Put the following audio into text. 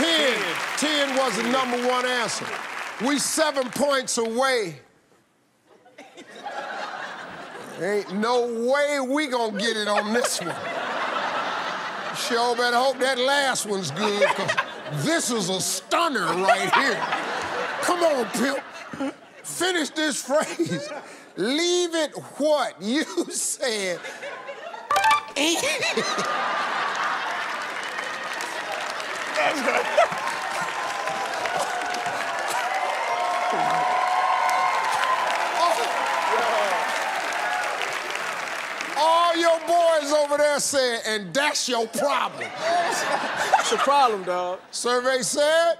10. 10 was the number one answer. We seven points away. Ain't no way we gonna get it on this one. Sure better hope that last one's good, cause this is a stunner right here. Come on, Pimp. Finish this phrase. Leave it what you said. All your boys over there said, and that's your problem. What's the problem, dog? Survey said